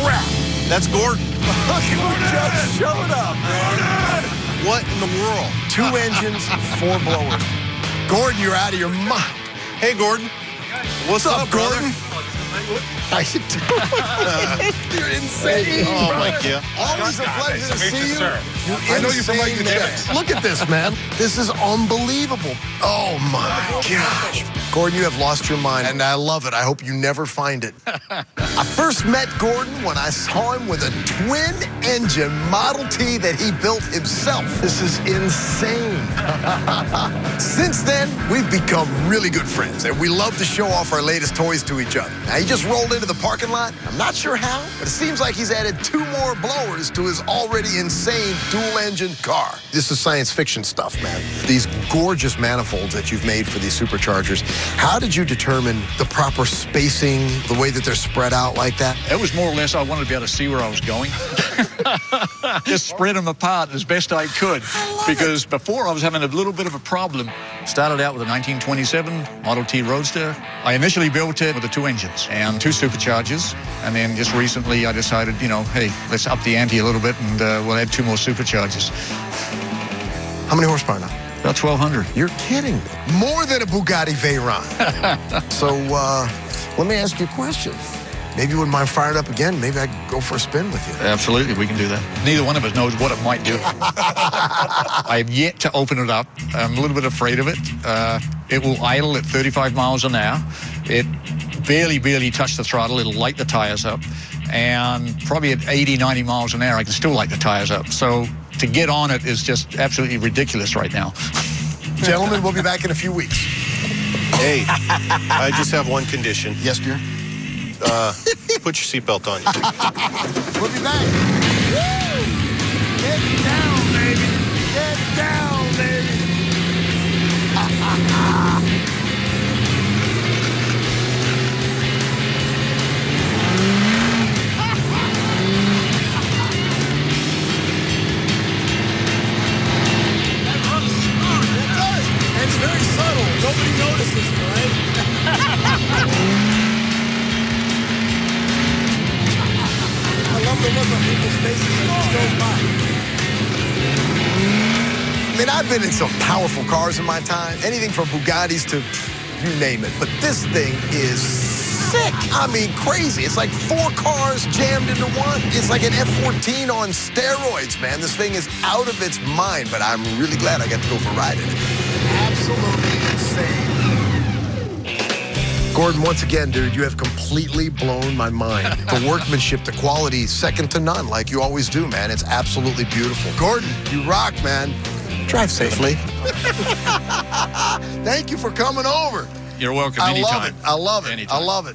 crap. That's Gordon. Look who just showed up, man. What in the world? Two engines, four blowers. Gordon, you're out of your mind. Hey, Gordon. What's, What's up, brother? Gordon? How you doing? you're insane. Oh my brother. God. Always a pleasure to see you. You I know you from like Look at this, man. This is unbelievable. Oh my. Gordon, you have lost your mind, and I love it. I hope you never find it. I first met Gordon when I saw him with a twin engine Model T that he built himself. This is insane. Since then, we've become really good friends, and we love to show off our latest toys to each other. Now, he just rolled into the parking lot. I'm not sure how, but it seems like he's added two more blowers to his already insane dual-engine car. This is science fiction stuff, man. These gorgeous manifolds that you've made for these superchargers, how did you determine the proper spacing, the way that they're spread out like that? It was more or less I wanted to be able to see where I was going. Just spread them apart as best I could. because before I was having a little bit of a problem. Started out with a 1927 Model T Roadster. I initially built it with the two engines and two superchargers. And then just recently I decided, you know, hey, let's up the ante a little bit and uh, we'll add two more superchargers. How many horsepower now? About 1,200. You're kidding. More than a Bugatti Veyron. so uh, let me ask you a question. Maybe you wouldn't mind firing it up again. Maybe I could go for a spin with you. Absolutely, we can do that. Neither one of us knows what it might do. I have yet to open it up. I'm a little bit afraid of it. Uh, it will idle at 35 miles an hour. It barely, barely touch the throttle. It'll light the tires up. And probably at 80, 90 miles an hour, I can still light the tires up. So to get on it is just absolutely ridiculous right now. Gentlemen, we'll be back in a few weeks. Hey, I just have one condition. Yes, dear? Uh, put your seatbelt on. We'll be back. Get down, baby. Get down, baby. I love the look on people's faces as this goes by. I mean, I've been in some powerful cars in my time, anything from Bugattis to you name it. But this thing is sick. I mean, crazy. It's like four cars jammed into one. It's like an F-14 on steroids, man. This thing is out of its mind, but I'm really glad I got to go for a ride in it. Absolutely insane. Gordon, once again, dude, you have completely blown my mind. The workmanship, the quality, second to none, like you always do, man. It's absolutely beautiful. Gordon, you rock, man. Drive safely. Thank you for coming over. You're welcome I anytime. love it. I love it. Anytime. I love it.